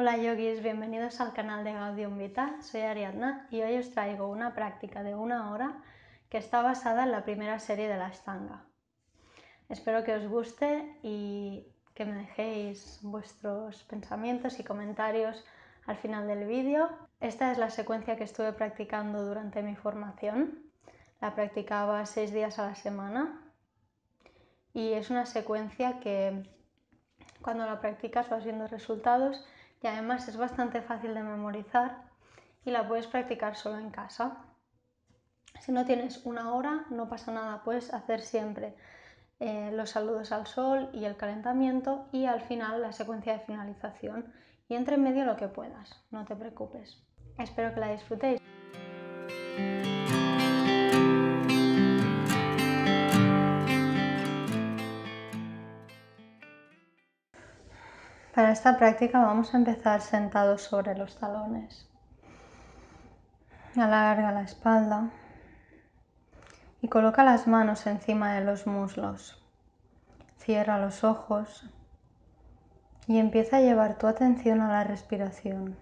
Hola yogis, bienvenidos al canal de Gaudium Vita, soy Ariadna y hoy os traigo una práctica de una hora que está basada en la primera serie de la Ashtanga. Espero que os guste y que me dejéis vuestros pensamientos y comentarios al final del vídeo. Esta es la secuencia que estuve practicando durante mi formación. La practicaba seis días a la semana y es una secuencia que cuando la practicas vas viendo resultados y además es bastante fácil de memorizar y la puedes practicar solo en casa. Si no tienes una hora, no pasa nada, puedes hacer siempre eh, los saludos al sol y el calentamiento y al final la secuencia de finalización y entre medio lo que puedas, no te preocupes. Espero que la disfrutéis. Para esta práctica vamos a empezar sentados sobre los talones. Alarga la espalda y coloca las manos encima de los muslos. Cierra los ojos y empieza a llevar tu atención a la respiración.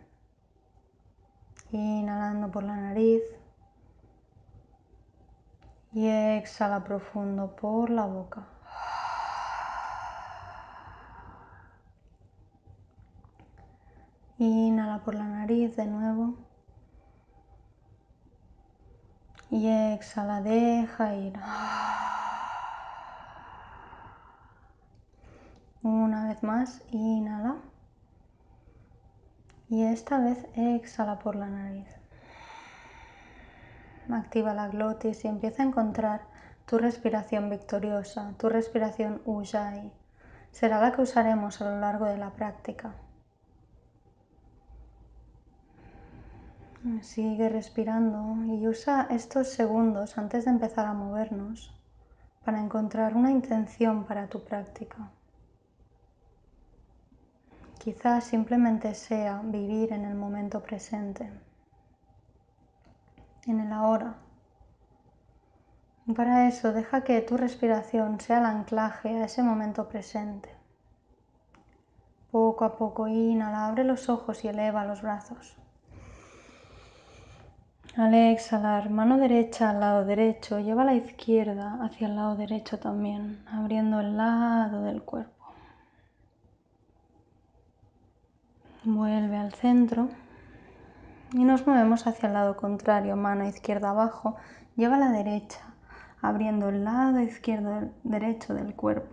Inhalando por la nariz y exhala profundo por la boca. Inhala por la nariz de nuevo. Y exhala, deja ir. Una vez más, inhala. Y esta vez exhala por la nariz. Activa la glotis y empieza a encontrar tu respiración victoriosa, tu respiración Ujjayi. Será la que usaremos a lo largo de la práctica. Sigue respirando y usa estos segundos antes de empezar a movernos para encontrar una intención para tu práctica. Quizás simplemente sea vivir en el momento presente, en el ahora. para eso deja que tu respiración sea el anclaje a ese momento presente. Poco a poco inhala, abre los ojos y eleva los brazos. Al exhalar, mano derecha al lado derecho, lleva la izquierda hacia el lado derecho también, abriendo el lado del cuerpo. Vuelve al centro y nos movemos hacia el lado contrario, mano izquierda abajo, lleva la derecha, abriendo el lado izquierdo derecho del cuerpo.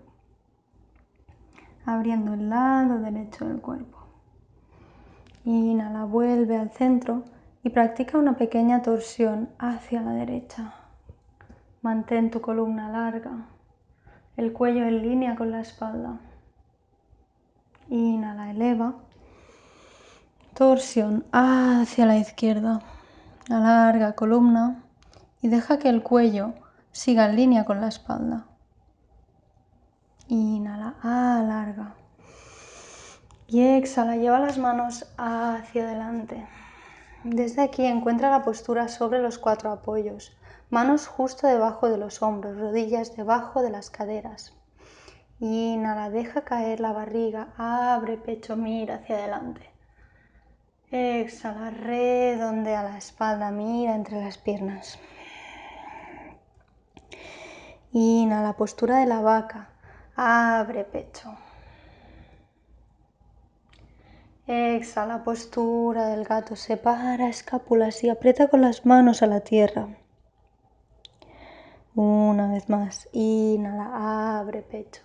Abriendo el lado derecho del cuerpo. Inhala, vuelve al centro y practica una pequeña torsión hacia la derecha. Mantén tu columna larga, el cuello en línea con la espalda. Inhala, eleva. Torsión hacia la izquierda. Alarga columna y deja que el cuello siga en línea con la espalda. Inhala, alarga. Y exhala, lleva las manos hacia adelante. Desde aquí encuentra la postura sobre los cuatro apoyos, manos justo debajo de los hombros, rodillas debajo de las caderas. Inhala, deja caer la barriga, abre pecho, mira hacia adelante. Exhala, redondea la espalda, mira entre las piernas. Inhala, postura de la vaca, abre pecho. Exhala, postura del gato. Separa escápulas y aprieta con las manos a la tierra. Una vez más. Inhala, abre pecho.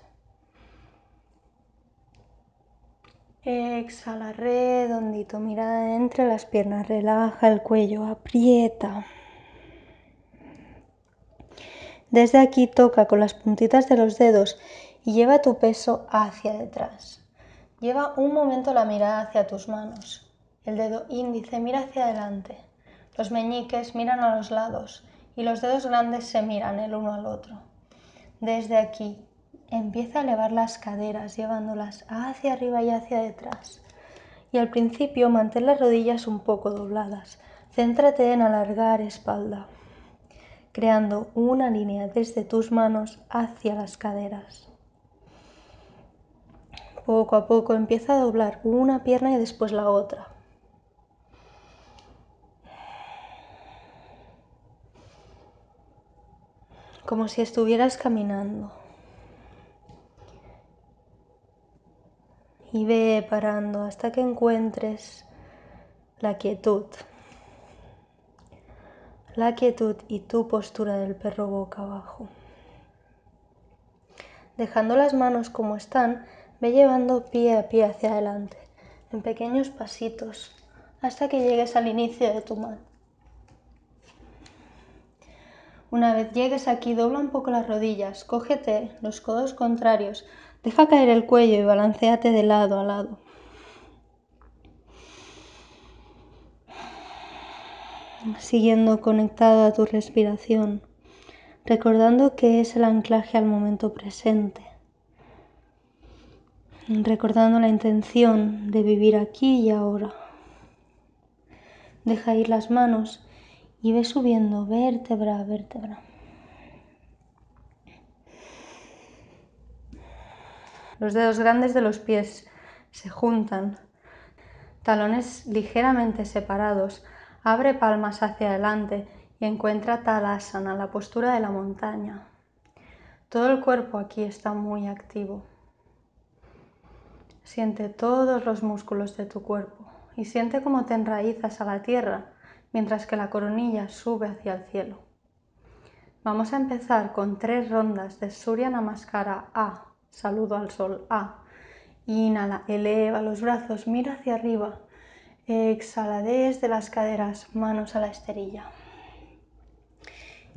Exhala, redondito. Mira entre las piernas. Relaja el cuello. Aprieta. Desde aquí toca con las puntitas de los dedos y lleva tu peso hacia detrás. Lleva un momento la mirada hacia tus manos. El dedo índice mira hacia adelante. Los meñiques miran a los lados y los dedos grandes se miran el uno al otro. Desde aquí empieza a elevar las caderas llevándolas hacia arriba y hacia detrás. Y al principio mantén las rodillas un poco dobladas. Céntrate en alargar espalda, creando una línea desde tus manos hacia las caderas. Poco a poco empieza a doblar una pierna y después la otra. Como si estuvieras caminando. Y ve parando hasta que encuentres la quietud. La quietud y tu postura del perro boca abajo. Dejando las manos como están, ve llevando pie a pie hacia adelante, en pequeños pasitos, hasta que llegues al inicio de tu mano. Una vez llegues aquí, dobla un poco las rodillas, cógete los codos contrarios, deja caer el cuello y balanceate de lado a lado. Siguiendo conectado a tu respiración recordando que es el anclaje al momento presente, recordando la intención de vivir aquí y ahora. Deja ir las manos y ve subiendo vértebra a vértebra. Los dedos grandes de los pies se juntan, talones ligeramente separados, abre palmas hacia adelante y encuentra Tadasana, la postura de la montaña. Todo el cuerpo aquí está muy activo. Siente todos los músculos de tu cuerpo y siente cómo te enraizas a la tierra mientras que la coronilla sube hacia el cielo. Vamos a empezar con tres rondas de Surya Namaskara A, saludo al sol A. Inhala, eleva los brazos, mira hacia arriba. Exhala desde las caderas, manos a la esterilla.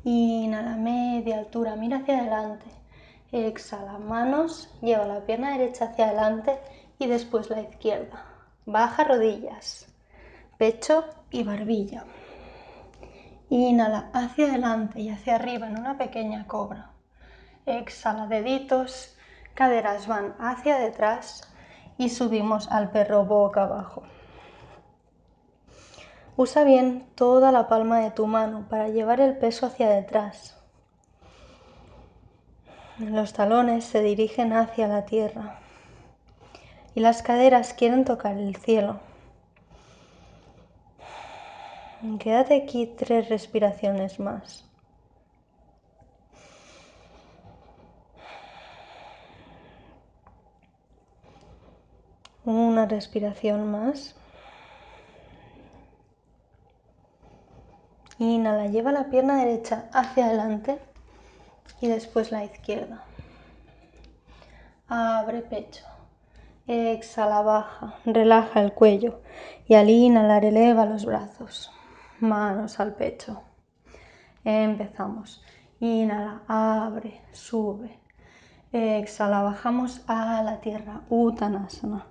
Inhala, media altura, mira hacia adelante. Exhala, manos, lleva la pierna derecha hacia adelante y después la izquierda. Baja rodillas, pecho y barbilla. Inhala hacia adelante y hacia arriba en una pequeña cobra. Exhala, deditos, caderas van hacia detrás y subimos al perro boca abajo. Usa bien toda la palma de tu mano para llevar el peso hacia detrás. Los talones se dirigen hacia la tierra y las caderas quieren tocar el cielo. Quédate aquí tres respiraciones más. Una respiración más. Inhala, lleva la pierna derecha hacia adelante y después la izquierda. Abre pecho. Exhala, baja, relaja el cuello y al inhalar eleva los brazos, manos al pecho. Empezamos. Inhala, abre, sube. Exhala, bajamos a la tierra, Uttanasana.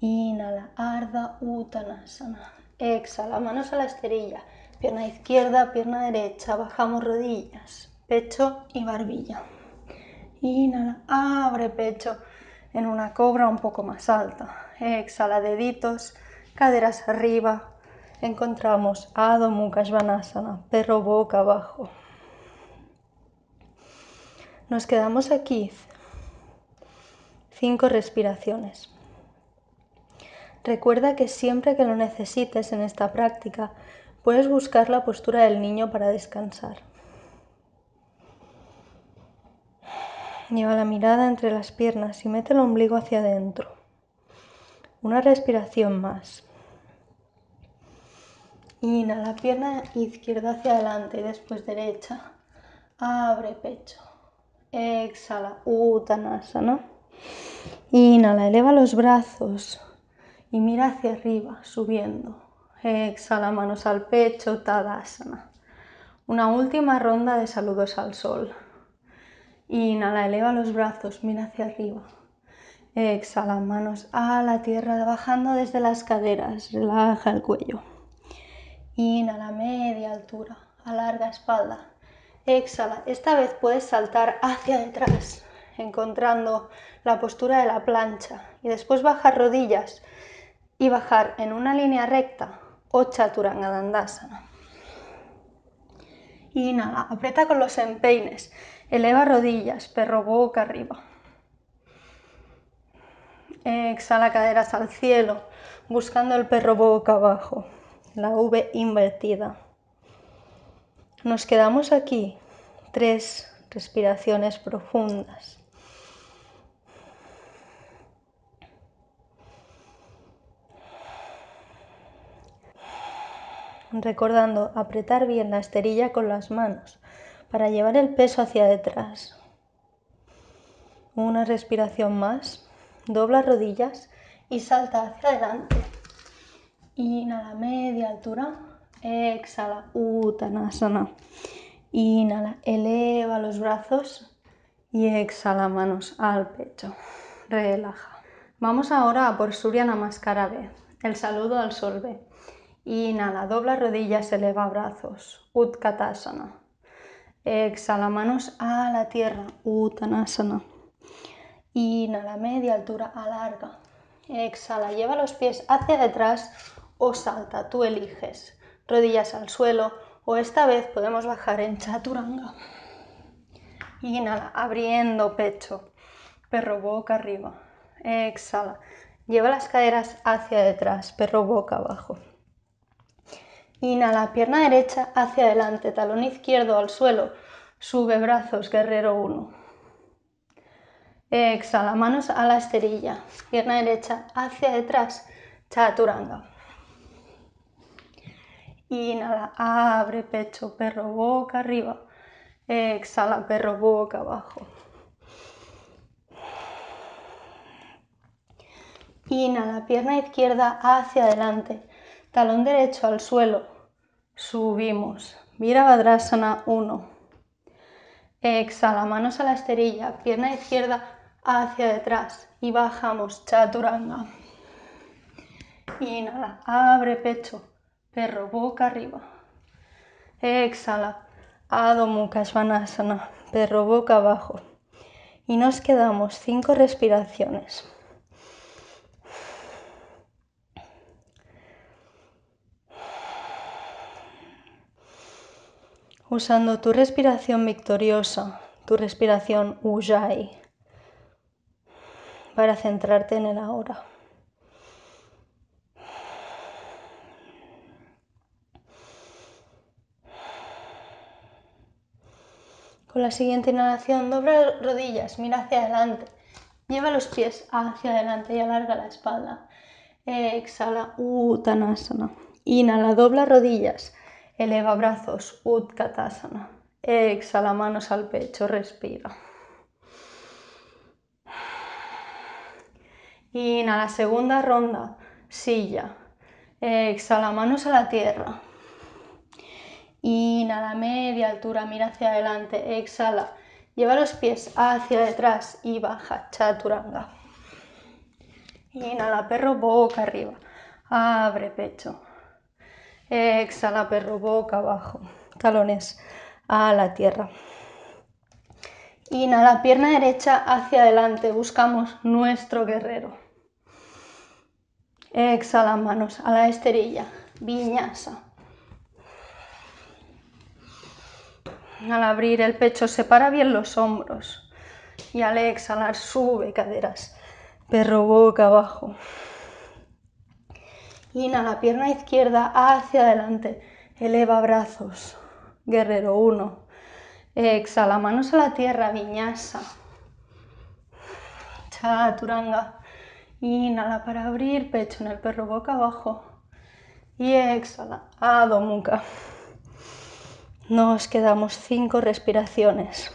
Inhala, Ardha Uttanasana. Exhala, manos a la esterilla Pierna izquierda, pierna derecha, bajamos rodillas, pecho y barbilla. Inhala, abre pecho en una cobra un poco más alta. Exhala, deditos, caderas arriba. Encontramos Adho Mukha Svanasana, perro boca abajo. Nos quedamos aquí cinco respiraciones. Recuerda que siempre que lo necesites en esta práctica, Puedes buscar la postura del niño para descansar. Lleva la mirada entre las piernas y mete el ombligo hacia adentro. Una respiración más. Inhala, pierna izquierda hacia adelante y después derecha. Abre pecho. Exhala, Uttanasana. Inhala, eleva los brazos y mira hacia arriba, subiendo. Exhala manos al pecho, Tadasana. Una última ronda de saludos al sol. Inhala, eleva los brazos, mira hacia arriba. Exhala, manos a la tierra, bajando desde las caderas, relaja el cuello. Inhala, media altura, alarga espalda. Exhala, esta vez puedes saltar hacia detrás, encontrando la postura de la plancha y después bajar rodillas y bajar en una línea recta o Chaturanga Dandasana. Inhala, aprieta con los empeines, eleva rodillas, perro boca arriba. Exhala caderas al cielo, buscando el perro boca abajo, la V invertida. Nos quedamos aquí, tres respiraciones profundas. Recordando apretar bien la esterilla con las manos para llevar el peso hacia detrás. Una respiración más. Dobla rodillas y salta hacia adelante. Inhala media altura. Exhala. Uttanasana. Inhala. Eleva los brazos y exhala manos al pecho. Relaja. Vamos ahora a por Surya Namaskara el saludo al sol B. Inhala, dobla rodillas, eleva brazos. Utkatasana. Exhala manos a la tierra. Uttanasana. Inhala, media altura, alarga. Exhala, lleva los pies hacia detrás o salta, tú eliges. Rodillas al suelo o esta vez podemos bajar en chaturanga. Inhala, abriendo pecho. Perro boca arriba. Exhala. Lleva las caderas hacia detrás, perro boca abajo. Inhala, pierna derecha hacia adelante, talón izquierdo al suelo. Sube brazos, guerrero 1. Exhala, manos a la esterilla, pierna derecha hacia detrás, chaturanga. Inhala, abre pecho, perro boca arriba. Exhala, perro boca abajo. Inhala, pierna izquierda hacia adelante, talón derecho al suelo. Subimos. Virabhadrasana 1. Exhala, manos a la esterilla, pierna izquierda hacia detrás y bajamos, chaturanga. Inhala, abre pecho, perro boca arriba. Exhala, Adho Mukha perro boca abajo. Y nos quedamos cinco respiraciones. Usando tu respiración victoriosa, tu respiración Ujjayi para centrarte en el ahora. Con la siguiente inhalación, dobla rodillas, mira hacia adelante, lleva los pies hacia adelante y alarga la espalda. Exhala, Uttanasana. Inhala, dobla rodillas, eleva brazos, Utkatasana. Exhala, manos al pecho, respira. Inhala, segunda ronda, silla. Exhala, manos a la tierra. Inhala, media altura, mira hacia adelante. Exhala, lleva los pies hacia detrás y baja, chaturanga. Inhala, perro, boca arriba. Abre pecho. Exhala, perro, boca abajo. Talones a la tierra. Inhala, pierna derecha hacia adelante. Buscamos nuestro guerrero. Exhala manos a la esterilla. Viñasa. Al abrir el pecho separa bien los hombros. Y al exhalar sube caderas. Perro boca abajo. Inhala, pierna izquierda hacia adelante. Eleva brazos. Guerrero 1. Exhala, manos a la tierra, viñasa. Chaturanga. Inhala para abrir pecho en el perro boca abajo. Y exhala, Adho Mukha. Nos quedamos cinco respiraciones.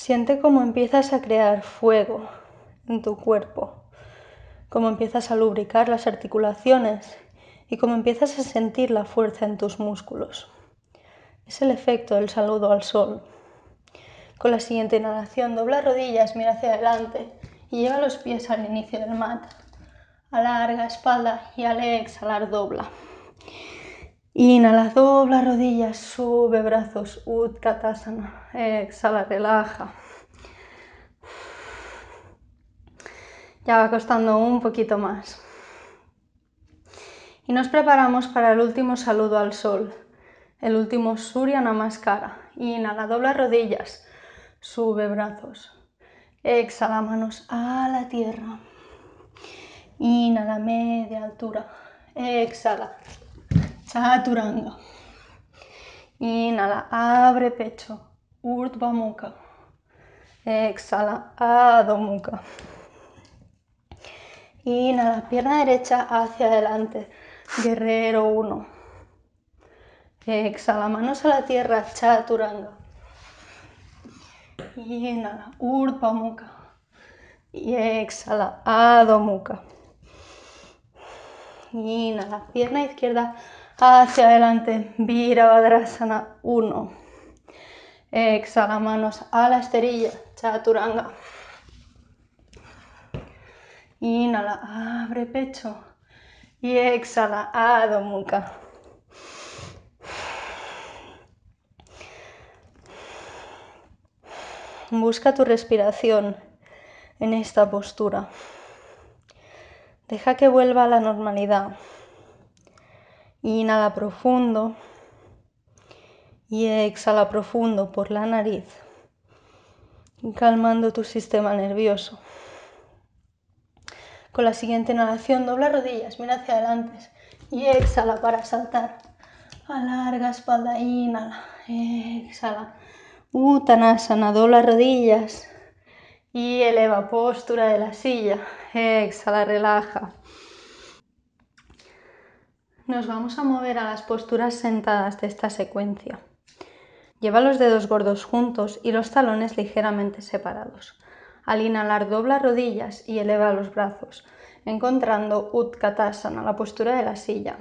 Siente cómo empiezas a crear fuego en tu cuerpo, cómo empiezas a lubricar las articulaciones y cómo empiezas a sentir la fuerza en tus músculos. Es el efecto del saludo al sol. Con la siguiente inhalación, dobla rodillas, mira hacia adelante y lleva los pies al inicio del mat. Alarga espalda y al exhalar dobla. Inhala, dobla rodillas, sube brazos, Utkatasana. Exhala, relaja. Ya va costando un poquito más. Y nos preparamos para el último saludo al sol El último Surya Namaskara. Inhala, dobla rodillas, sube brazos. Exhala, manos a la tierra. Inhala, media altura. Exhala, chaturanga. Inhala, abre pecho. Urdhva Mukha. Exhala, Adho Mukha. Inhala, pierna derecha hacia adelante. Guerrero 1. Exhala, manos a la tierra, chaturanga. Inhala, Urdhva Mukha. Y exhala, Adho Mukha. Inhala, pierna izquierda hacia adelante, Virabhadrasana 1. Exhala, manos a la esterilla, chaturanga. Inhala, abre pecho. Y exhala, Adho. Busca tu respiración en esta postura. Deja que vuelva a la normalidad. Inhala profundo y exhala profundo por la nariz, calmando tu sistema nervioso. Con la siguiente inhalación, dobla rodillas, mira hacia adelante y exhala para saltar. Alarga espalda, inhala, exhala. Uttanasana, dobla rodillas y eleva postura de la silla. Exhala, relaja. Nos vamos a mover a las posturas sentadas de esta secuencia. Lleva los dedos gordos juntos y los talones ligeramente separados. Al inhalar dobla rodillas y eleva los brazos, encontrando Utkatasana, la postura de la silla.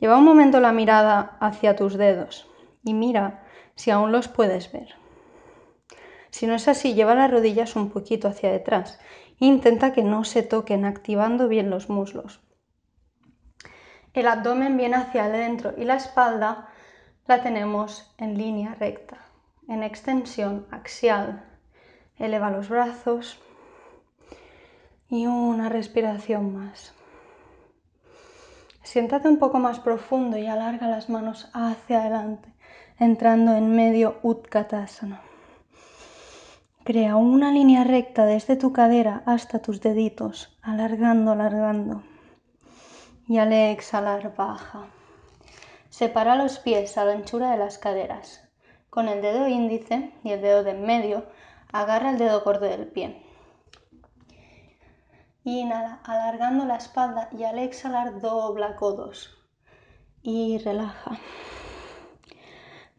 Lleva un momento la mirada hacia tus dedos y mira si aún los puedes ver. Si no es así, lleva las rodillas un poquito hacia detrás. Intenta que no se toquen, activando bien los muslos. El abdomen viene hacia adentro y la espalda la tenemos en línea recta, en extensión axial. Eleva los brazos y una respiración más. Siéntate un poco más profundo y alarga las manos hacia adelante, entrando en medio Utkatasana. Crea una línea recta desde tu cadera hasta tus deditos, alargando, alargando y al exhalar baja. Separa los pies a la anchura de las caderas. Con el dedo índice y el dedo de en medio, agarra el dedo gordo del pie. Inhala, alargando la espalda y al exhalar dobla codos. Y relaja.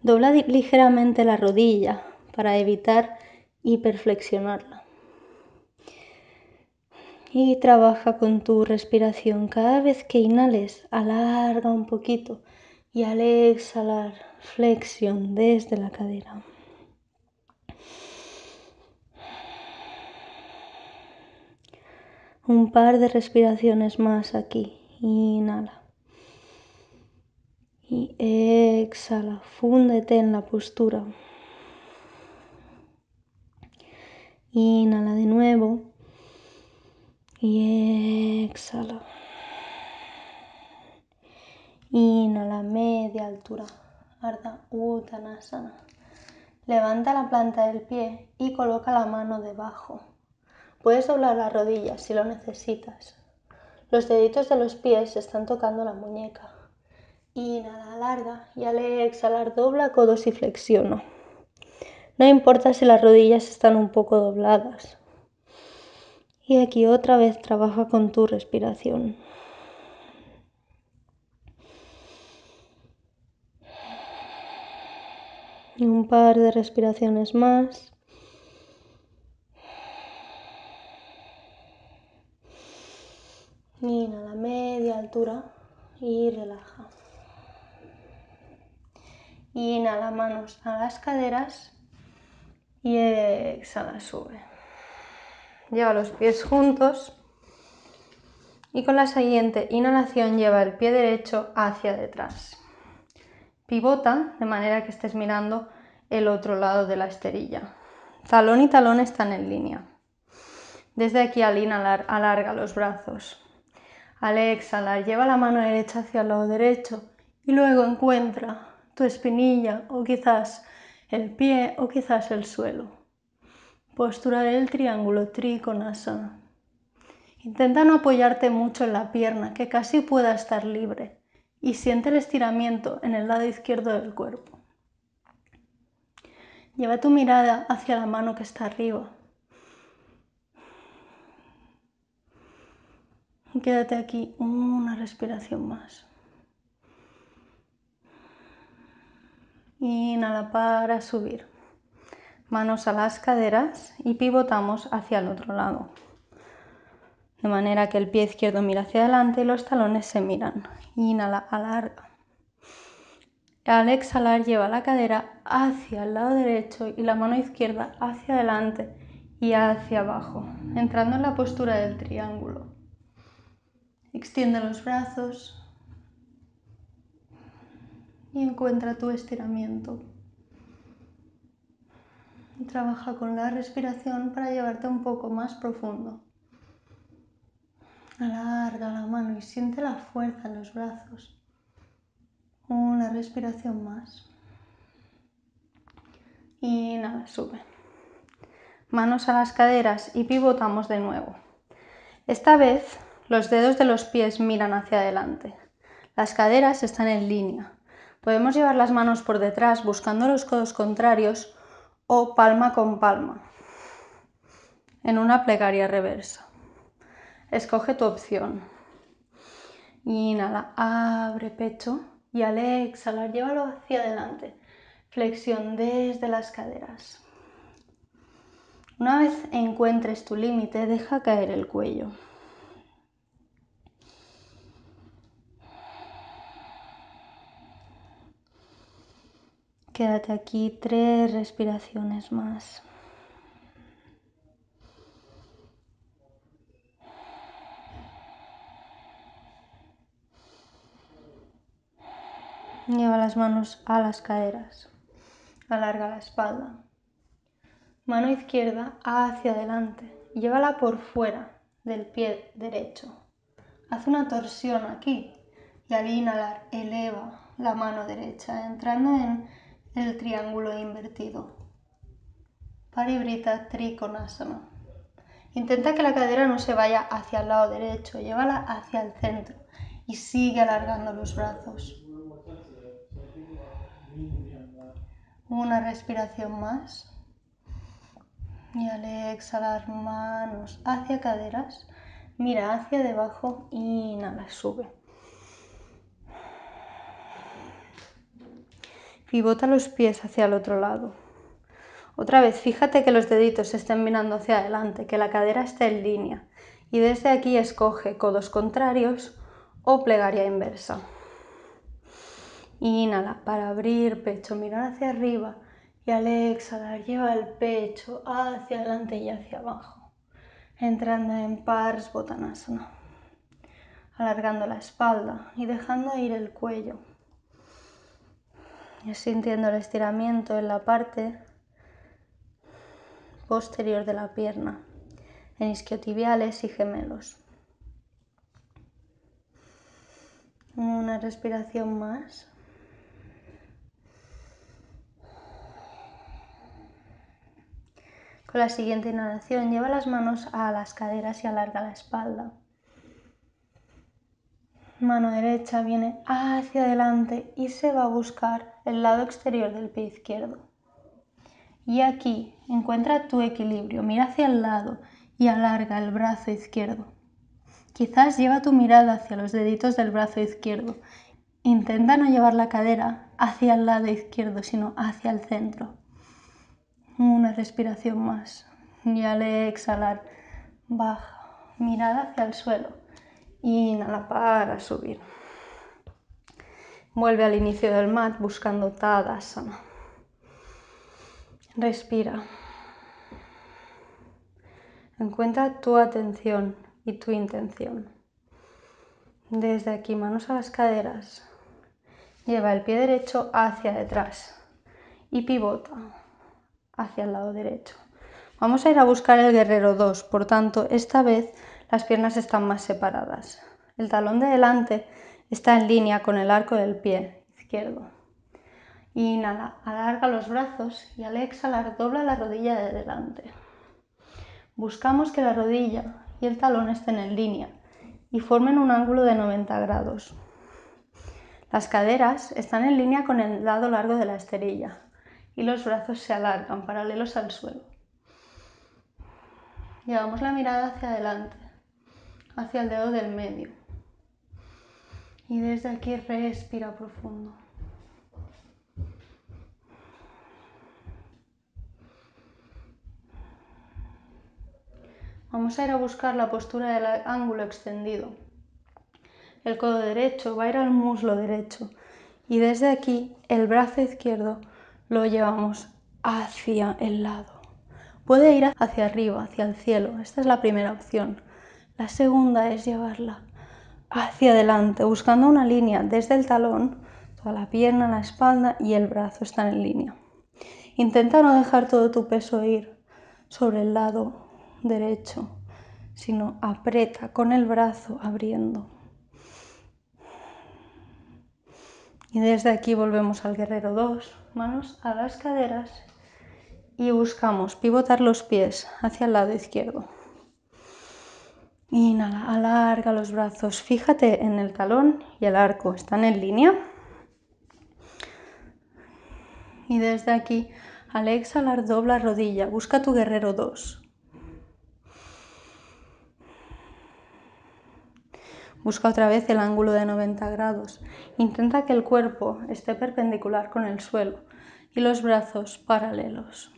Dobla ligeramente la rodilla para evitar hiperflexionarla y trabaja con tu respiración. Cada vez que inhales, alarga un poquito y al exhalar, flexión desde la cadera. Un par de respiraciones más aquí. Inhala. Y exhala. Fúndete en la postura. Inhala de nuevo y exhala. Inhala media altura, Ardha Uttanasana. Levanta la planta del pie y coloca la mano debajo. Puedes doblar las rodillas si lo necesitas. Los deditos de los pies están tocando la muñeca. Inhala larga y al exhalar dobla codos y flexiona. No importa si las rodillas están un poco dobladas. Y aquí otra vez trabaja con tu respiración. Y un par de respiraciones más. Inhala media altura y relaja. Inhala manos a las caderas y exhala, sube. Lleva los pies juntos y con la siguiente inhalación lleva el pie derecho hacia detrás. Pivota de manera que estés mirando el otro lado de la esterilla. Talón y talón están en línea. Desde aquí al inhalar alarga los brazos. Al exhalar lleva la mano derecha hacia el lado derecho y luego encuentra tu espinilla o quizás el pie o quizás el suelo. Postura del triángulo Trikonasana. Intenta no apoyarte mucho en la pierna, que casi pueda estar libre, y siente el estiramiento en el lado izquierdo del cuerpo. Lleva tu mirada hacia la mano que está arriba. Quédate aquí una respiración más. Inhala para subir. Manos a las caderas y pivotamos hacia el otro lado. De manera que el pie izquierdo mira hacia adelante y los talones se miran. Inhala, alarga. Al exhalar lleva la cadera hacia el lado derecho y la mano izquierda hacia adelante y hacia abajo, entrando en la postura del triángulo. Extiende los brazos, y encuentra tu estiramiento. Trabaja con la respiración para llevarte un poco más profundo. Alarga la mano y siente la fuerza en los brazos. Una respiración más. Y nada, sube. Manos a las caderas y pivotamos de nuevo. Esta vez los dedos de los pies miran hacia adelante. Las caderas están en línea. Podemos llevar las manos por detrás buscando los codos contrarios o palma con palma en una plegaria reversa. Escoge tu opción. Inhala, abre pecho y al exhalar llévalo hacia adelante. Flexión desde las caderas. Una vez encuentres tu límite, deja caer el cuello. Quédate aquí tres respiraciones más. Lleva las manos a las caderas. Alarga la espalda. Mano izquierda hacia adelante. Llévala por fuera del pie derecho. Haz una torsión aquí y al inhalar eleva la mano derecha entrando en el triángulo invertido. Paribrita Trikonasana. Intenta que la cadera no se vaya hacia el lado derecho, llévala hacia el centro y sigue alargando los brazos. Una respiración más. Y al exhalar manos hacia caderas, mira hacia debajo, inhala, sube. Pivota los pies hacia el otro lado. Otra vez, fíjate que los deditos estén mirando hacia adelante, que la cadera esté en línea. Y desde aquí escoge codos contrarios o plegaria inversa. Inhala para abrir pecho, mirar hacia arriba. Y al exhalar, lleva el pecho hacia adelante y hacia abajo. Entrando en Pars Botanasana. Alargando la espalda y dejando ir el cuello sintiendo el estiramiento en la parte posterior de la pierna, en isquiotibiales y gemelos. Una respiración más. Con la siguiente inhalación lleva las manos a las caderas y alarga la espalda mano derecha viene hacia adelante y se va a buscar el lado exterior del pie izquierdo. Y aquí encuentra tu equilibrio, mira hacia el lado y alarga el brazo izquierdo. Quizás lleva tu mirada hacia los deditos del brazo izquierdo. Intenta no llevar la cadera hacia el lado izquierdo, sino hacia el centro. Una respiración más. Y al exhalar, baja, mirada hacia el suelo Inhala para subir. Vuelve al inicio del mat buscando Tadasana. Respira. Encuentra tu atención y tu intención. Desde aquí, manos a las caderas. Lleva el pie derecho hacia detrás y pivota hacia el lado derecho. Vamos a ir a buscar el guerrero 2, por tanto, esta vez las piernas están más separadas. El talón de delante está en línea con el arco del pie izquierdo. Inhala, alarga los brazos y al exhalar dobla la rodilla de delante. Buscamos que la rodilla y el talón estén en línea y formen un ángulo de 90 grados. Las caderas están en línea con el lado largo de la esterilla y los brazos se alargan paralelos al suelo. Llevamos la mirada hacia adelante, hacia el dedo del medio. Y desde aquí respira profundo. Vamos a ir a buscar la postura del ángulo extendido. El codo derecho va a ir al muslo derecho y desde aquí el brazo izquierdo lo llevamos hacia el lado. Puede ir hacia arriba, hacia el cielo. Esta es la primera opción. La segunda es llevarla hacia adelante, buscando una línea desde el talón, toda la pierna, la espalda y el brazo están en línea. Intenta no dejar todo tu peso ir sobre el lado derecho, sino aprieta con el brazo abriendo. Y desde aquí volvemos al guerrero 2, manos a las caderas y buscamos pivotar los pies hacia el lado izquierdo. Inhala, alarga los brazos, fíjate en el talón y el arco, están en línea. Y desde aquí, al exhalar, dobla rodilla, busca tu guerrero 2. Busca otra vez el ángulo de 90 grados. Intenta que el cuerpo esté perpendicular con el suelo y los brazos paralelos.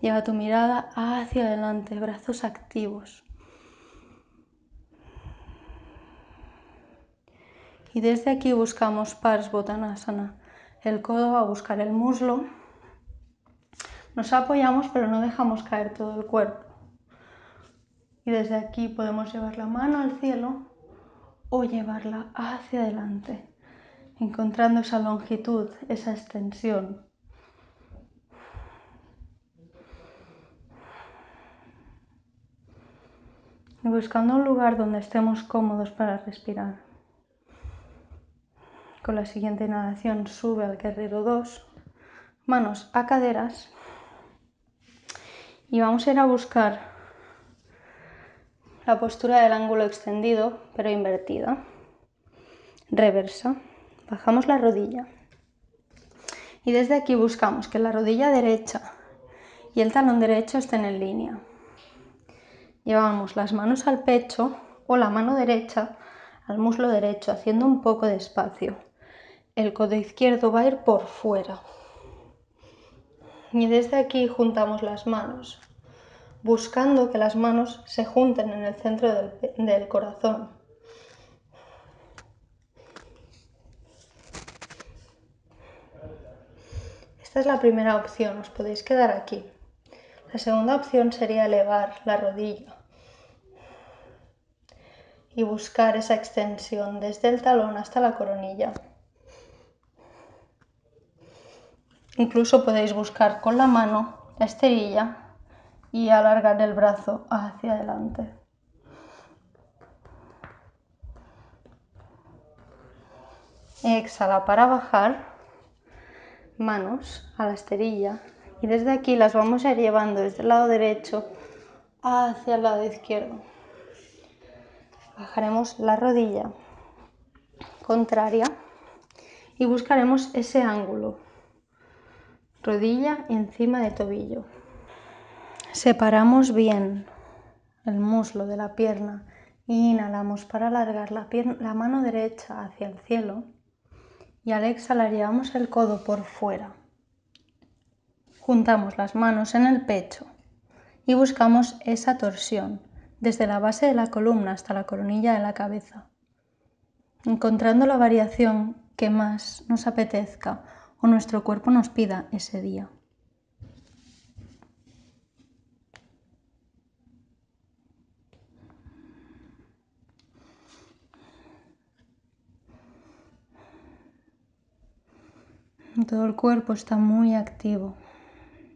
Lleva tu mirada hacia adelante, brazos activos. Y desde aquí buscamos Parsvottanasana. El codo va a buscar el muslo. Nos apoyamos pero no dejamos caer todo el cuerpo. Y desde aquí podemos llevar la mano al cielo o llevarla hacia adelante, encontrando esa longitud, esa extensión. Y buscando un lugar donde estemos cómodos para respirar. Con la siguiente inhalación sube al guerrero 2, manos a caderas y vamos a ir a buscar la postura del ángulo extendido pero invertida. Reversa. Bajamos la rodilla. Y desde aquí buscamos que la rodilla derecha y el talón derecho estén en línea. Llevamos las manos al pecho o la mano derecha al muslo derecho, haciendo un poco de espacio. El codo izquierdo va a ir por fuera. Y desde aquí juntamos las manos buscando que las manos se junten en el centro del, corazón. Esta es la primera opción, os podéis quedar aquí. La segunda opción sería elevar la rodilla y buscar esa extensión desde el talón hasta la coronilla. Incluso podéis buscar con la mano la esterilla y alargar el brazo hacia adelante. Exhala para bajar, manos a la esterilla y desde aquí las vamos a ir llevando desde el lado derecho hacia el lado izquierdo. Bajaremos la rodilla contraria y buscaremos ese ángulo. Rodilla encima de tobillo. Separamos bien el muslo de la pierna. Inhalamos para alargar la, la mano derecha hacia el cielo y al exhalar llevamos el codo por fuera. Juntamos las manos en el pecho y buscamos esa torsión desde la base de la columna hasta la coronilla de la cabeza, encontrando la variación que más nos apetezca o nuestro cuerpo nos pida ese día. Todo el cuerpo está muy activo.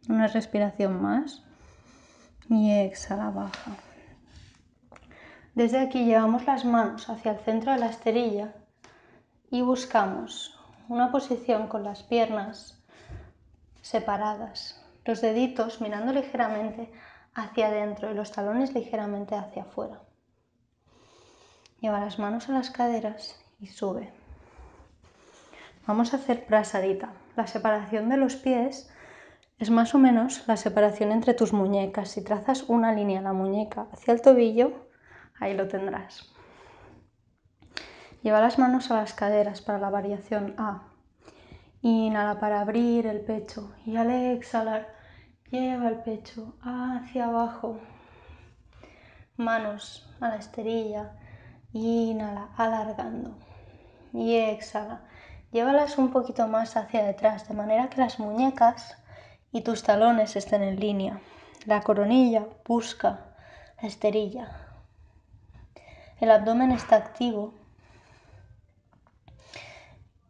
Una respiración más y exhala, baja. Desde aquí llevamos las manos hacia el centro de la esterilla y buscamos una posición con las piernas separadas, los deditos mirando ligeramente hacia adentro y los talones ligeramente hacia afuera. Lleva las manos a las caderas y sube. Vamos a hacer prasarita. La separación de los pies es más o menos la separación entre tus muñecas. Si trazas una línea en la muñeca hacia el tobillo, ahí lo tendrás. Lleva las manos a las caderas para la variación A. Inhala para abrir el pecho y al exhalar lleva el pecho hacia abajo. Manos a la esterilla. Inhala alargando y exhala. Llévalas un poquito más hacia detrás de manera que las muñecas y tus talones estén en línea. La coronilla busca la esterilla. El abdomen está activo.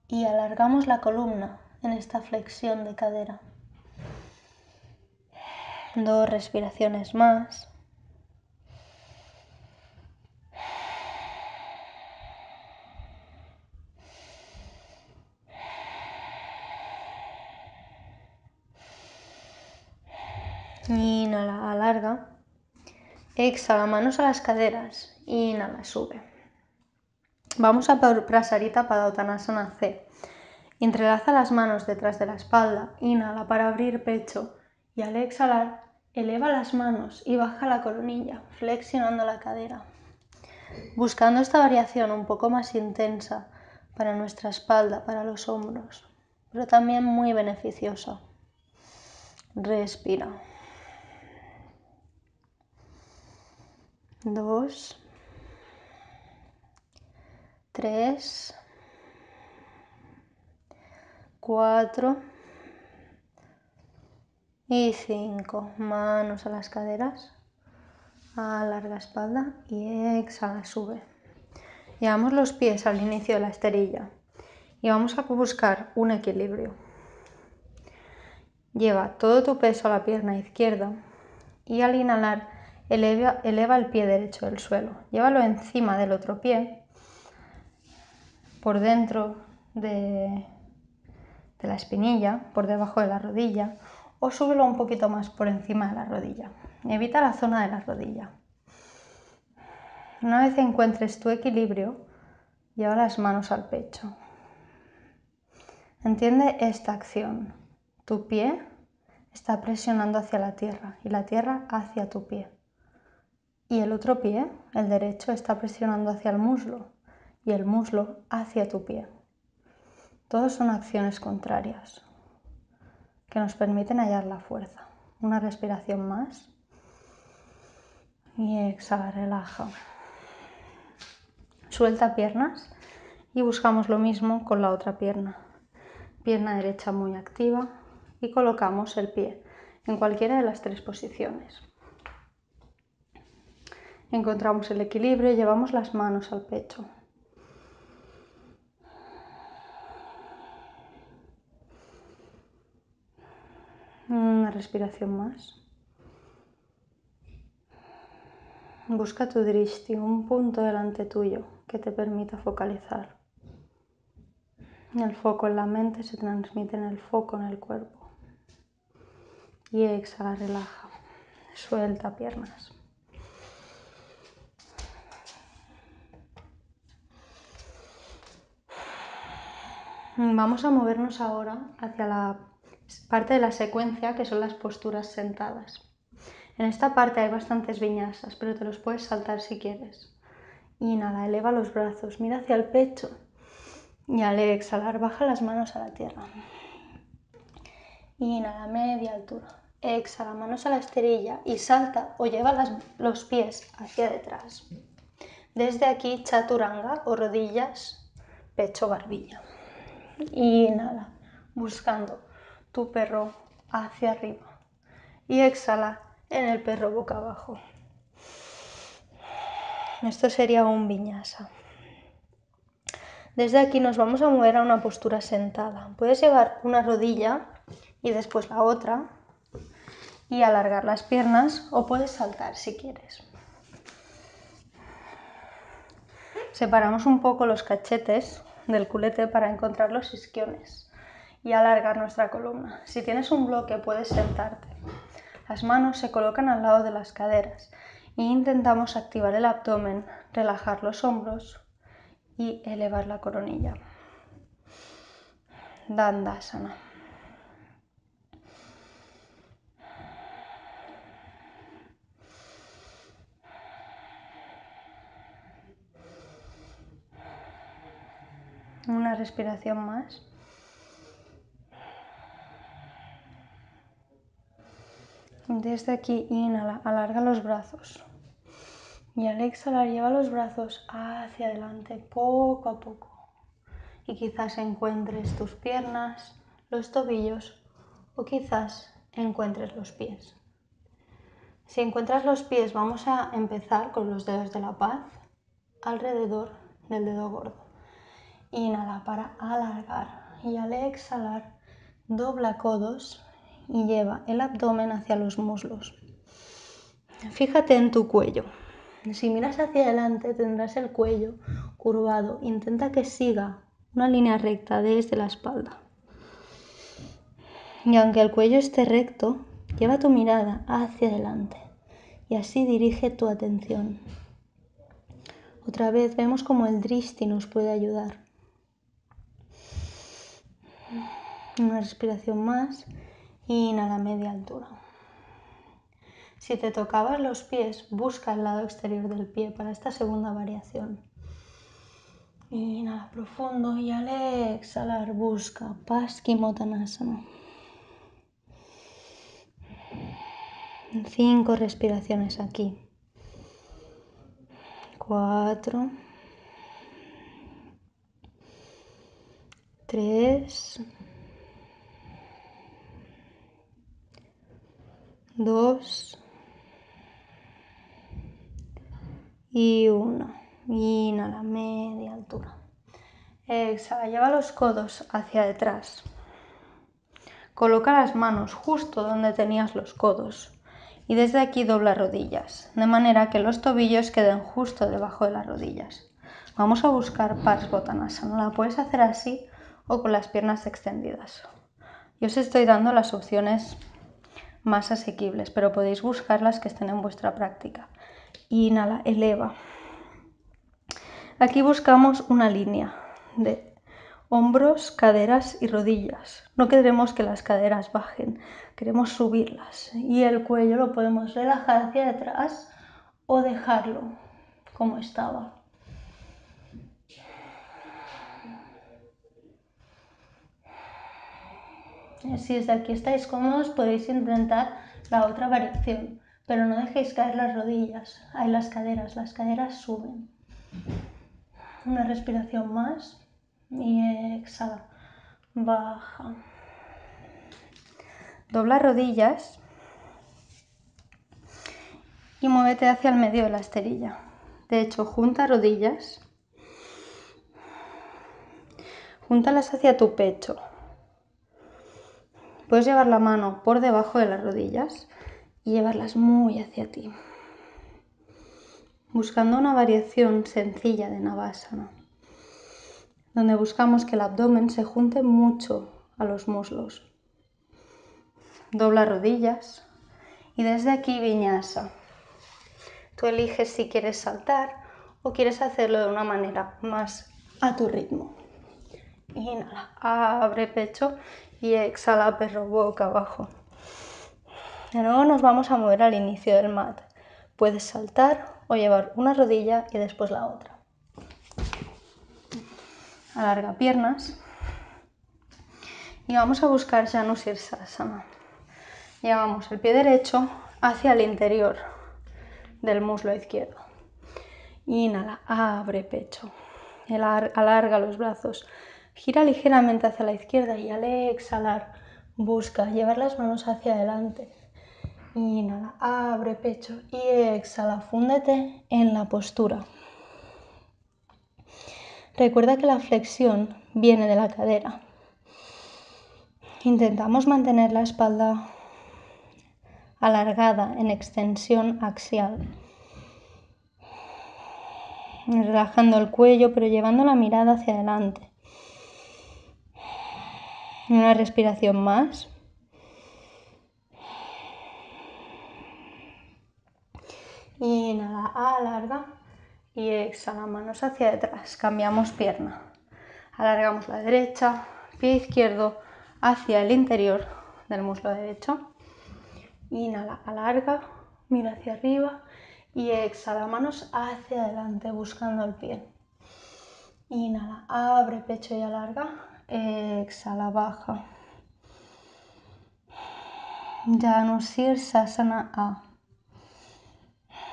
Y alargamos la columna en esta flexión de cadera. Dos respiraciones más. Inhala, alarga. Exhala, manos a las caderas. Inhala, sube. Vamos a Prasarita Padottanasana C. Entrelaza las manos detrás de la espalda. Inhala para abrir pecho. Y al exhalar, eleva las manos y baja la coronilla, flexionando la cadera. Buscando esta variación un poco más intensa para nuestra espalda, para los hombros, pero también muy beneficiosa. Respira. dos, tres, cuatro y cinco. Manos a las caderas, alarga espalda y exhala, sube. Llevamos los pies al inicio de la esterilla y vamos a buscar un equilibrio. Lleva todo tu peso a la pierna izquierda y al inhalar eleva, el pie derecho del suelo. Llévalo encima del otro pie, por dentro de, de la espinilla, por debajo de la rodilla, o súbelo un poquito más por encima de la rodilla. Evita la zona de la rodilla. Una vez encuentres tu equilibrio, lleva las manos al pecho. Entiende esta acción. Tu pie está presionando hacia la tierra y la tierra hacia tu pie. Y el otro pie, el derecho, está presionando hacia el muslo y el muslo hacia tu pie. Todos son acciones contrarias que nos permiten hallar la fuerza. Una respiración más. Y exhala, relaja. Suelta piernas y buscamos lo mismo con la otra pierna. Pierna derecha muy activa y colocamos el pie en cualquiera de las tres posiciones. Encontramos el equilibrio y llevamos las manos al pecho. Una respiración más. Busca tu drishti, un punto delante tuyo que te permita focalizar. El foco en la mente se transmite en el foco en el cuerpo. Y exhala, relaja. Suelta piernas. Vamos a movernos ahora hacia la parte de la secuencia que son las posturas sentadas. En esta parte hay bastantes viñasas, pero te los puedes saltar si quieres. Inhala, eleva los brazos, mira hacia el pecho y al exhalar baja las manos a la tierra. Inhala, media altura. Exhala, manos a la esterilla y salta o lleva los pies hacia detrás. Desde aquí, chaturanga o rodillas, pecho, barbilla. Inhala, buscando tu perro hacia arriba. Y exhala en el perro boca abajo. Esto sería un viñasa. Desde aquí nos vamos a mover a una postura sentada. Puedes llevar una rodilla y después la otra y alargar las piernas o puedes saltar si quieres. Separamos un poco los cachetes del culete para encontrar los isquiones y alargar nuestra columna. Si tienes un bloque puedes sentarte. Las manos se colocan al lado de las caderas e intentamos activar el abdomen, relajar los hombros y elevar la coronilla. Dandasana. Una respiración más. Desde aquí, inhala, alarga los brazos. Y al exhalar, lleva los brazos hacia adelante, poco a poco. Y quizás encuentres tus piernas, los tobillos o quizás encuentres los pies. Si encuentras los pies, vamos a empezar con los dedos de la paz alrededor del dedo gordo. Inhala para alargar y al exhalar dobla codos y lleva el abdomen hacia los muslos. Fíjate en tu cuello. Si miras hacia adelante tendrás el cuello curvado. Intenta que siga una línea recta desde la espalda. Y aunque el cuello esté recto, lleva tu mirada hacia adelante y así dirige tu atención. Otra vez vemos cómo el dristi nos puede ayudar. Una respiración más Inhala media altura. Si te tocabas los pies, busca el lado exterior del pie para esta segunda variación. Inhala profundo y al exhalar busca Paschimottanasana. Cinco respiraciones aquí. Cuatro. Tres. Dos y uno. Inhala, media altura. Exhala, lleva los codos hacia detrás. Coloca las manos justo donde tenías los codos y desde aquí dobla rodillas, de manera que los tobillos queden justo debajo de las rodillas. Vamos a buscar Parsvottanasana. La puedes hacer así o con las piernas extendidas. Yo os estoy dando las opciones más asequibles, pero podéis buscar las que estén en vuestra práctica. Inhala, eleva. Aquí buscamos una línea de hombros, caderas y rodillas. No queremos que las caderas bajen, queremos subirlas. Y el cuello lo podemos relajar hacia detrás o dejarlo como estaba. Si desde aquí estáis cómodos podéis intentar la otra variación, pero no dejéis caer las rodillas, hay las caderas, las caderas suben. Una respiración más y exhala, baja. Dobla rodillas y muévete hacia el medio de la esterilla. De hecho, junta rodillas, júntalas hacia tu pecho Puedes llevar la mano por debajo de las rodillas y llevarlas muy hacia ti, buscando una variación sencilla de Navasana, donde buscamos que el abdomen se junte mucho a los muslos. Dobla rodillas y desde aquí viñasa. Tú eliges si quieres saltar o quieres hacerlo de una manera más a tu ritmo. Inhala, abre pecho y exhala perro boca abajo. De nuevo nos vamos a mover al inicio del mat. Puedes saltar o llevar una rodilla y después la otra. Alarga piernas. Y vamos a buscar Janusirsasana. Llevamos el pie derecho hacia el interior del muslo izquierdo. Inhala, abre pecho. Alarga los brazos Gira ligeramente hacia la izquierda y al exhalar busca llevar las manos hacia adelante. Inhala, abre pecho y exhala, fúndete en la postura. Recuerda que la flexión viene de la cadera. Intentamos mantener la espalda alargada en extensión axial. Relajando el cuello pero llevando la mirada hacia adelante Una respiración más. Inhala, alarga y exhala, manos hacia detrás. Cambiamos pierna. Alargamos la derecha, pie izquierdo hacia el interior del muslo derecho. Inhala, alarga, mira hacia arriba y exhala, manos hacia adelante buscando el pie. Inhala, abre pecho y alarga. Exhala, baja. Janusirsasana A.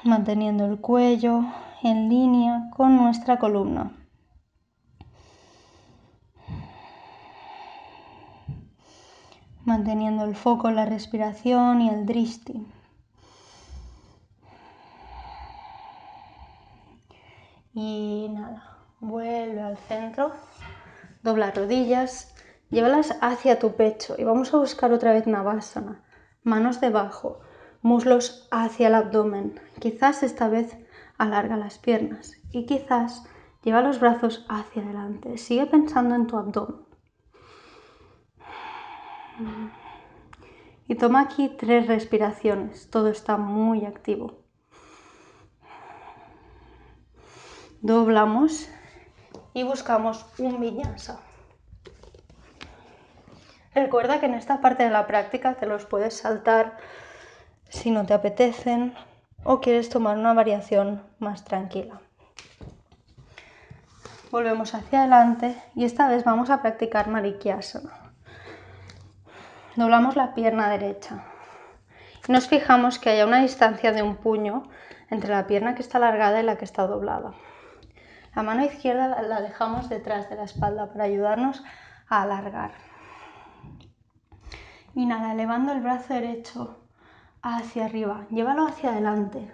Manteniendo el cuello en línea con nuestra columna. Manteniendo el foco en la respiración y el dristi. Y nada, vuelve al centro, dobla rodillas, llévalas hacia tu pecho y vamos a buscar otra vez Navasana. Manos debajo, muslos hacia el abdomen. Quizás esta vez alarga las piernas y quizás lleva los brazos hacia adelante. Sigue pensando en tu abdomen. Y toma aquí tres respiraciones. Todo está muy activo. Doblamos y buscamos un viñasa. Recuerda que en esta parte de la práctica te los puedes saltar si no te apetecen o quieres tomar una variación más tranquila. Volvemos hacia adelante y esta vez vamos a practicar Marikyasana. Doblamos la pierna derecha nos fijamos que haya una distancia de un puño entre la pierna que está alargada y la que está doblada. La mano izquierda la dejamos detrás de la espalda para ayudarnos a alargar. Inhala, elevando el brazo derecho hacia arriba, llévalo hacia adelante.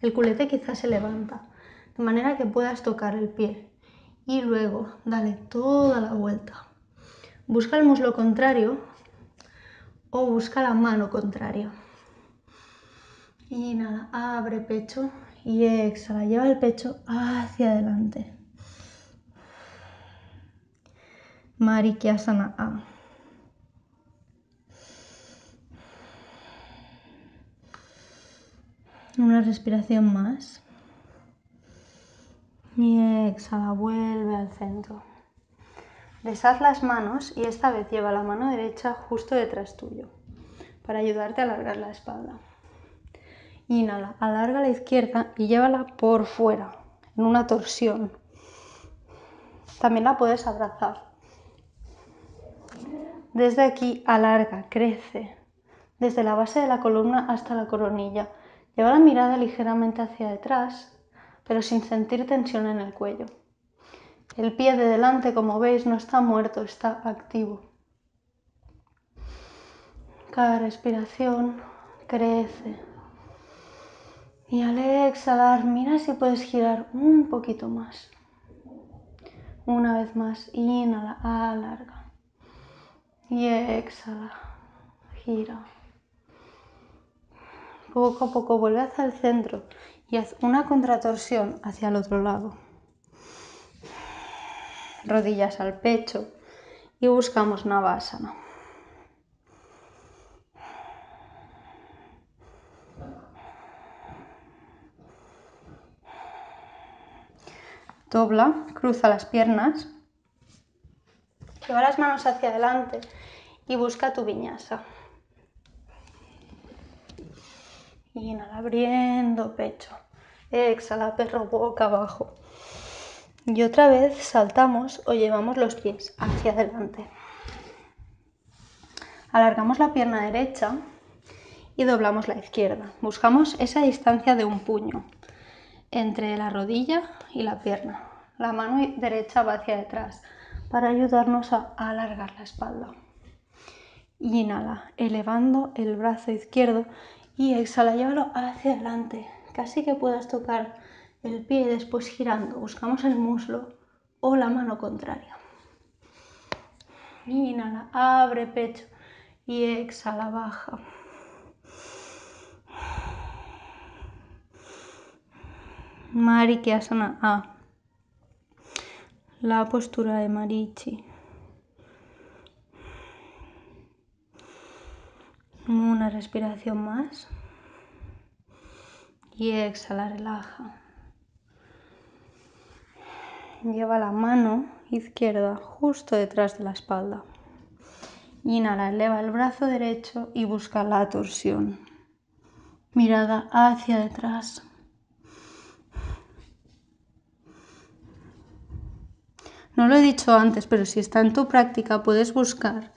El culete quizás se levanta, de manera que puedas tocar el pie. Y luego dale toda la vuelta. Busca el muslo contrario o busca la mano contraria. Inhala, abre pecho y exhala, lleva el pecho hacia adelante. Marikyasana A. Una respiración más. Y exhala, vuelve al centro. Deshaz las manos y esta vez lleva la mano derecha justo detrás tuyo para ayudarte a alargar la espalda. Inhala, alarga la izquierda y llévala por fuera, en una torsión. También la puedes abrazar. Desde aquí alarga, crece, desde la base de la columna hasta la coronilla Lleva la mirada ligeramente hacia detrás, pero sin sentir tensión en el cuello. El pie de delante, como veis, no está muerto, está activo. Cada respiración crece. Y al exhalar, mira si puedes girar un poquito más. Una vez más, inhala, alarga. Y exhala, gira. Poco a poco vuelve hacia el centro y haz una contratorsión hacia el otro lado. Rodillas al pecho y buscamos Navasana. Dobla, cruza las piernas, lleva las manos hacia adelante y busca tu viñasa. Inhala, abriendo pecho. Exhala, perro boca abajo. Y otra vez saltamos o llevamos los pies hacia adelante. Alargamos la pierna derecha y doblamos la izquierda. Buscamos esa distancia de un puño entre la rodilla y la pierna. La mano derecha va hacia detrás para ayudarnos a alargar la espalda. Inhala, elevando el brazo izquierdo y exhala, llévalo hacia adelante, casi que puedas tocar el pie y después girando. Buscamos el muslo o la mano contraria. Inhala, abre pecho y exhala, baja. Marikyasana A. La postura de Marichi. Una respiración más. Y exhala, relaja. Lleva la mano izquierda justo detrás de la espalda. Inhala, eleva el brazo derecho y busca la torsión. Mirada hacia detrás. No lo he dicho antes, pero si está en tu práctica puedes buscar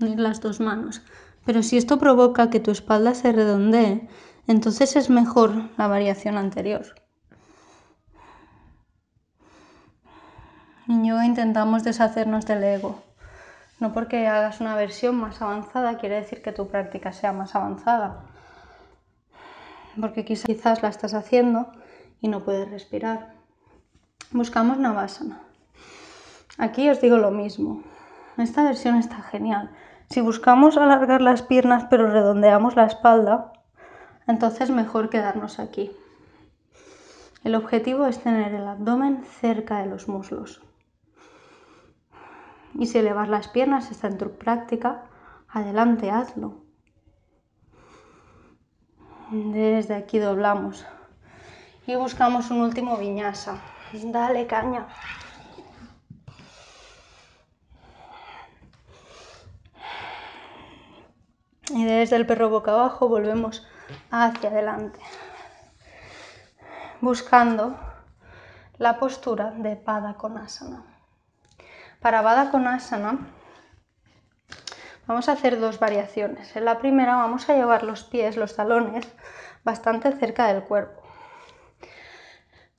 unir las dos manos. Pero si esto provoca que tu espalda se redondee, entonces es mejor la variación anterior. Yoga intentamos deshacernos del ego. No porque hagas una versión más avanzada quiere decir que tu práctica sea más avanzada. Porque quizás la estás haciendo y no puedes respirar. Buscamos Navasana. Aquí os digo lo mismo. Esta versión está genial. Si buscamos alargar las piernas pero redondeamos la espalda, entonces mejor quedarnos aquí. El objetivo es tener el abdomen cerca de los muslos. Y si elevas las piernas está en tu práctica, adelante, hazlo. Desde aquí doblamos y buscamos un último viñasa. Dale caña. Y desde el perro boca abajo volvemos hacia adelante, buscando la postura de Pada Konasana. Para Pada Konasana vamos a hacer dos variaciones. En la primera vamos a llevar los pies, los talones, bastante cerca del cuerpo.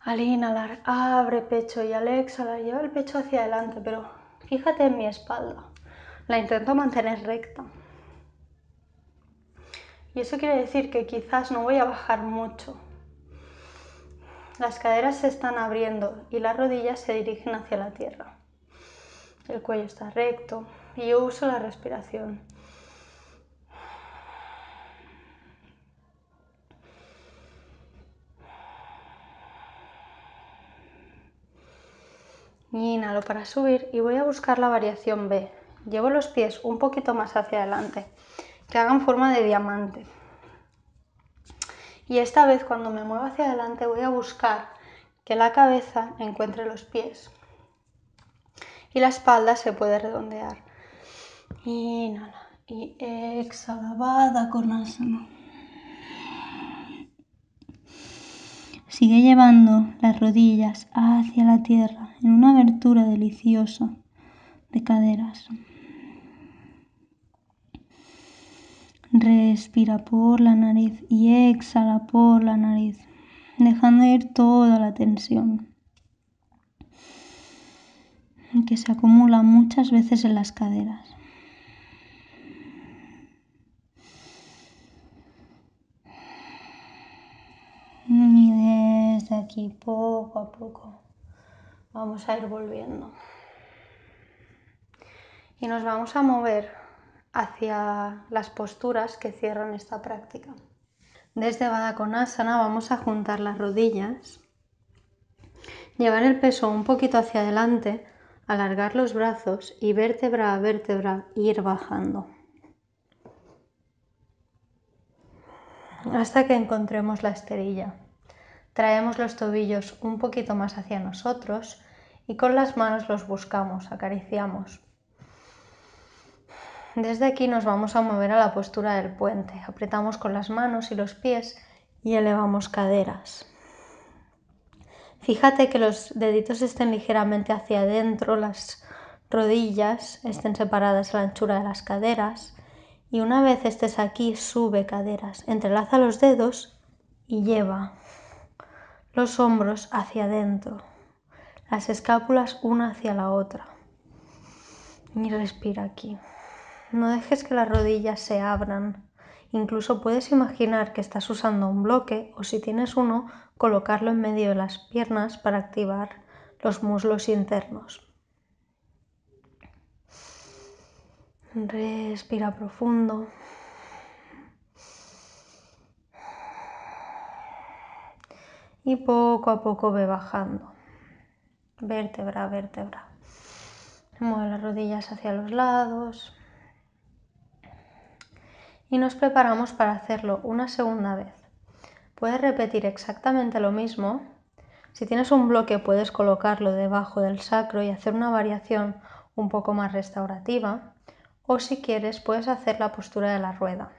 Al inhalar, abre pecho y al exhalar, lleva el pecho hacia adelante, pero fíjate en mi espalda. La intento mantener recta. Y eso quiere decir que quizás no voy a bajar mucho. Las caderas se están abriendo y las rodillas se dirigen hacia la tierra. El cuello está recto y yo uso la respiración. Inhalo para subir y voy a buscar la variación B. Llevo los pies un poquito más hacia adelante, que hagan forma de diamante. Y esta vez cuando me muevo hacia adelante voy a buscar que la cabeza encuentre los pies y la espalda se puede redondear. Inhala y exhala, con asana. Sigue llevando las rodillas hacia la tierra en una abertura deliciosa de caderas. Respira por la nariz y exhala por la nariz, dejando ir toda la tensión que se acumula muchas veces en las caderas. Y desde aquí poco a poco vamos a ir volviendo. Y nos vamos a mover hacia las posturas que cierran esta práctica. Desde Baddha Konasana vamos a juntar las rodillas, llevar el peso un poquito hacia adelante, alargar los brazos y vértebra a vértebra ir bajando. hasta que encontremos la esterilla. Traemos los tobillos un poquito más hacia nosotros y con las manos los buscamos, acariciamos. Desde aquí nos vamos a mover a la postura del puente. Apretamos con las manos y los pies y elevamos caderas. Fíjate que los deditos estén ligeramente hacia adentro, las rodillas estén separadas a la anchura de las caderas y una vez estés aquí, sube caderas, entrelaza los dedos y lleva los hombros hacia adentro, las escápulas una hacia la otra. Y respira aquí. No dejes que las rodillas se abran. Incluso puedes imaginar que estás usando un bloque o si tienes uno, colocarlo en medio de las piernas para activar los muslos internos. Respira profundo. Y poco a poco ve bajando. Vértebra vértebra. Mueve las rodillas hacia los lados. y nos preparamos para hacerlo una segunda vez. Puedes repetir exactamente lo mismo. Si tienes un bloque puedes colocarlo debajo del sacro y hacer una variación un poco más restaurativa o si quieres puedes hacer la postura de la rueda.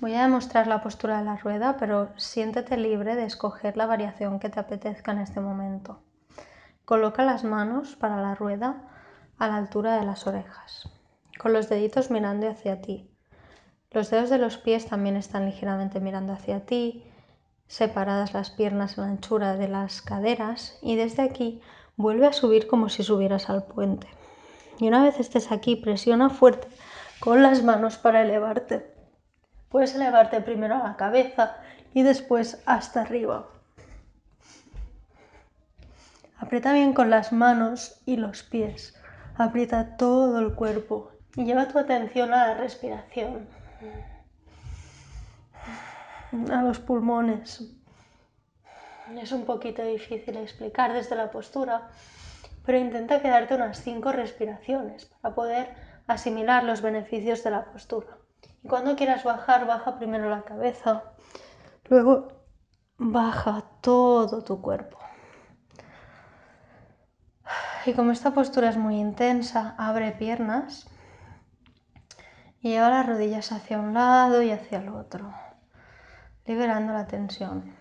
Voy a demostrar la postura de la rueda, pero siéntete libre de escoger la variación que te apetezca en este momento. Coloca las manos para la rueda a la altura de las orejas, con los deditos mirando hacia ti. Los dedos de los pies también están ligeramente mirando hacia ti, separadas las piernas en la anchura de las caderas y desde aquí vuelve a subir como si subieras al puente. Y una vez estés aquí, presiona fuerte con las manos para elevarte. Puedes elevarte primero a la cabeza y después hasta arriba. Aprieta bien con las manos y los pies. Aprieta todo el cuerpo y lleva tu atención a la respiración, a los pulmones. Es un poquito difícil explicar desde la postura, pero intenta quedarte unas cinco respiraciones para poder asimilar los beneficios de la postura. Y cuando quieras bajar, baja primero la cabeza, luego baja todo tu cuerpo. Y como esta postura es muy intensa, abre piernas y lleva las rodillas hacia un lado y hacia el otro, liberando la tensión.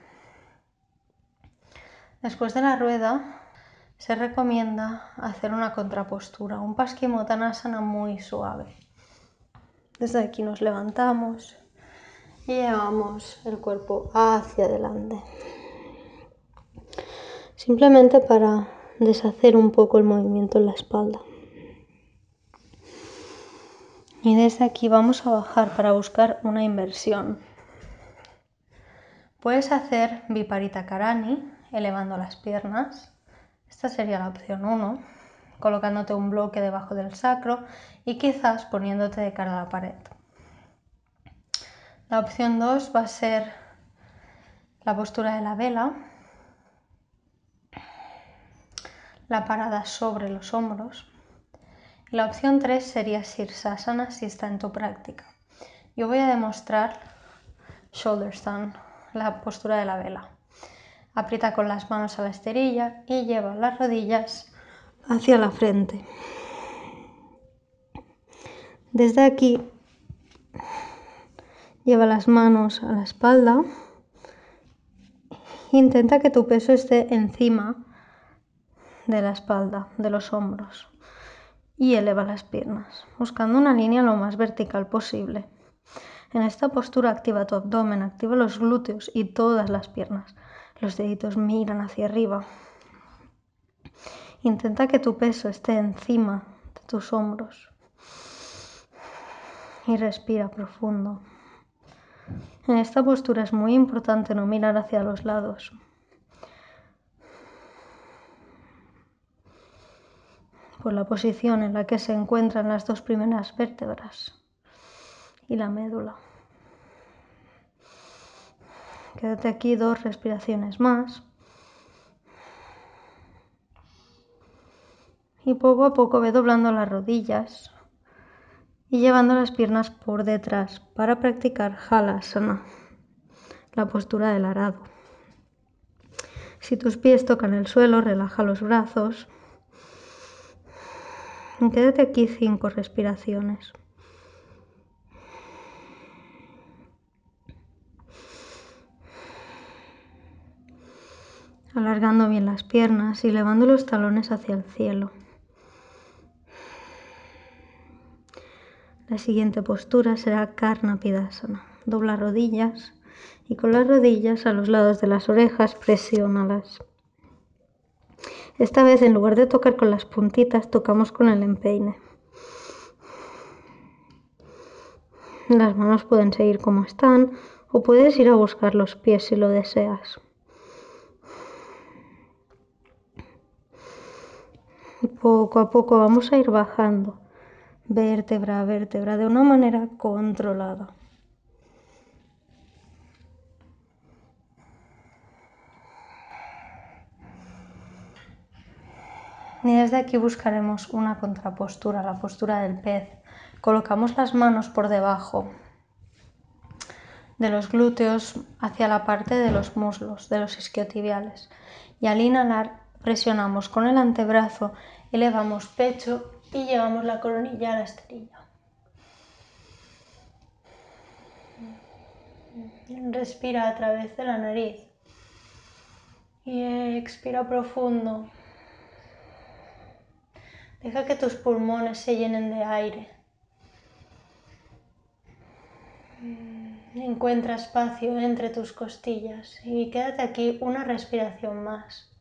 Después de la rueda, se recomienda hacer una contrapostura, un Paschimottanasana muy suave. Desde aquí nos levantamos y llevamos el cuerpo hacia adelante. Simplemente para deshacer un poco el movimiento en la espalda. Y desde aquí vamos a bajar para buscar una inversión. Puedes hacer Viparita Karani elevando las piernas esta sería la opción 1, colocándote un bloque debajo del sacro y quizás poniéndote de cara a la pared. La opción 2 va a ser la postura de la vela, la parada sobre los hombros. La opción 3 sería Sirsasana si está en tu práctica. Yo voy a demostrar Shoulder Stand, la postura de la vela. Aprieta con las manos a la esterilla y lleva las rodillas hacia la frente. Desde aquí lleva las manos a la espalda. Intenta que tu peso esté encima de la espalda, de los hombros. Y eleva las piernas, buscando una línea lo más vertical posible. En esta postura activa tu abdomen, activa los glúteos y todas las piernas. Los deditos miran hacia arriba. Intenta que tu peso esté encima de tus hombros. Y respira profundo. En esta postura es muy importante no mirar hacia los lados. Por la posición en la que se encuentran las dos primeras vértebras y la médula. Quédate aquí dos respiraciones más. Y poco a poco ve doblando las rodillas y llevando las piernas por detrás para practicar halasana, la postura del arado. Si tus pies tocan el suelo, relaja los brazos. Y quédate aquí cinco respiraciones. alargando bien las piernas y levando los talones hacia el cielo. La siguiente postura será Karna Pidasana. Dobla rodillas y con las rodillas a los lados de las orejas presiónalas. Esta vez en lugar de tocar con las puntitas tocamos con el empeine. Las manos pueden seguir como están o puedes ir a buscar los pies si lo deseas. poco a poco vamos a ir bajando vértebra a vértebra de una manera controlada. Y desde aquí buscaremos una contrapostura, la postura del pez, colocamos las manos por debajo de los glúteos hacia la parte de los muslos, de los isquiotibiales. Y al inhalar presionamos con el antebrazo, elevamos pecho y llevamos la coronilla a la esterilla. Respira a través de la nariz y expira profundo. Deja que tus pulmones se llenen de aire. Encuentra espacio entre tus costillas y quédate aquí una respiración más.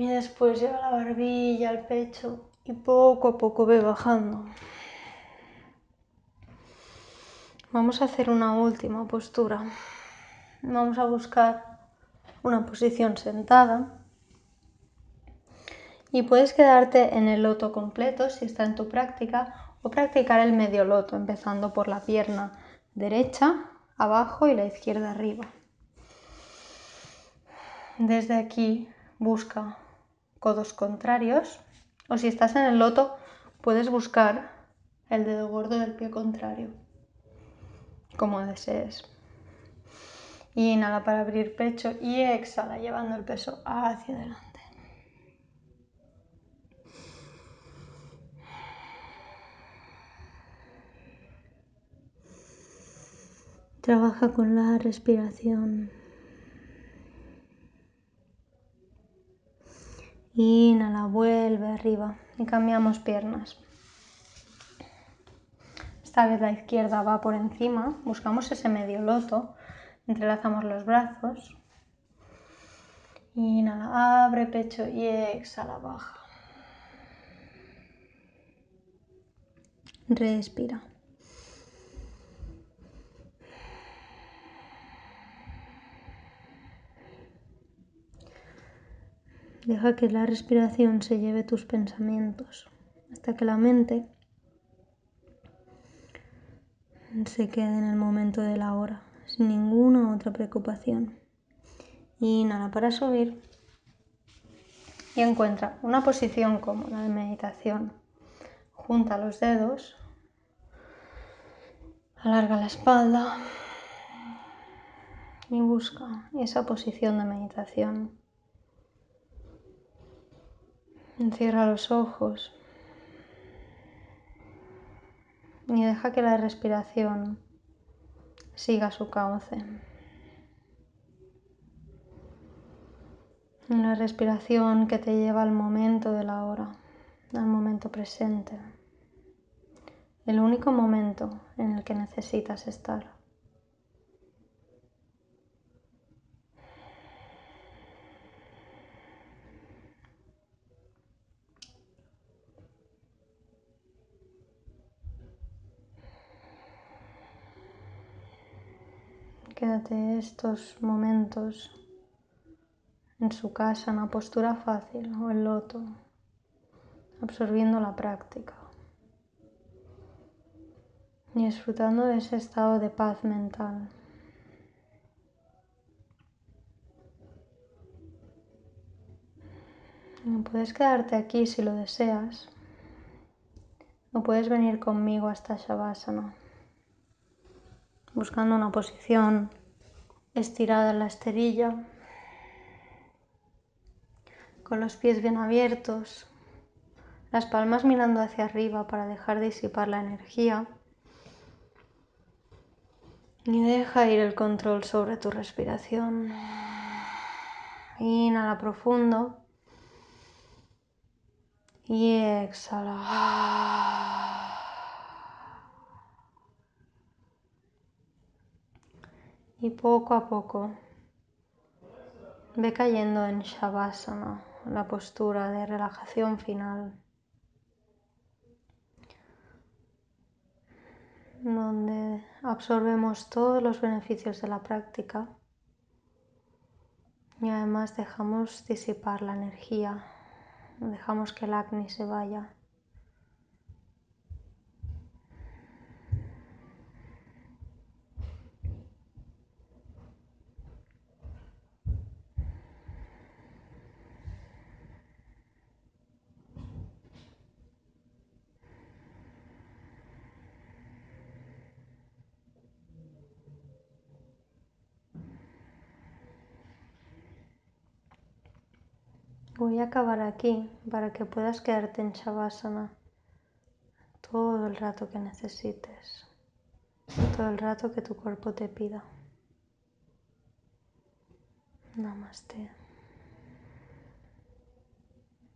Y después lleva la barbilla al pecho y poco a poco ve bajando. Vamos a hacer una última postura. Vamos a buscar una posición sentada. Y puedes quedarte en el loto completo si está en tu práctica o practicar el medio loto, empezando por la pierna derecha abajo y la izquierda arriba. Desde aquí busca codos contrarios o si estás en el loto puedes buscar el dedo gordo del pie contrario, como desees. Inhala para abrir pecho y exhala llevando el peso hacia adelante. Trabaja con la respiración. Inhala, vuelve arriba y cambiamos piernas. Esta vez la izquierda va por encima, buscamos ese medio loto, entrelazamos los brazos. Inhala, abre pecho y exhala, baja. Respira. Deja que la respiración se lleve tus pensamientos hasta que la mente se quede en el momento de la hora, sin ninguna otra preocupación. Inhala para subir y encuentra una posición cómoda de meditación. Junta los dedos, alarga la espalda y busca esa posición de meditación. Cierra los ojos y deja que la respiración siga su cauce. Una respiración que te lleva al momento de la hora, al momento presente, el único momento en el que necesitas estar. Estos momentos en su casa, en una postura fácil o el loto, absorbiendo la práctica y disfrutando de ese estado de paz mental. Puedes quedarte aquí si lo deseas o puedes venir conmigo hasta Shavasana buscando una posición estirada en la esterilla, con los pies bien abiertos, las palmas mirando hacia arriba para dejar disipar la energía. Y deja ir el control sobre tu respiración. Inhala profundo. Y exhala. Y poco a poco ve cayendo en Shavasana, la postura de relajación final, donde absorbemos todos los beneficios de la práctica y además dejamos disipar la energía, dejamos que el acné se vaya. Voy a acabar aquí para que puedas quedarte en Shavasana todo el rato que necesites, todo el rato que tu cuerpo te pida. Namaste.